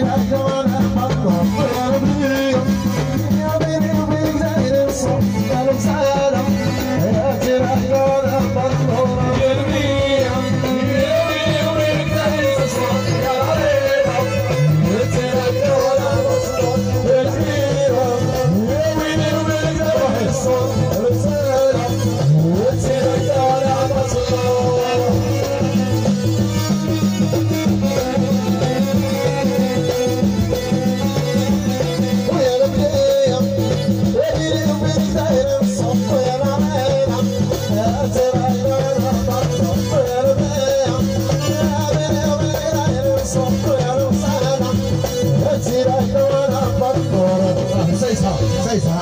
I'm sorry. say something, say something.